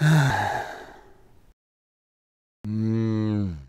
うん。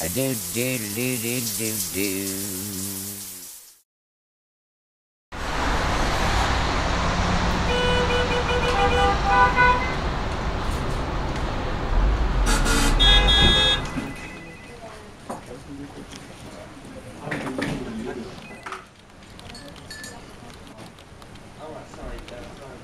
Do do do do do do. Sorry, that's on.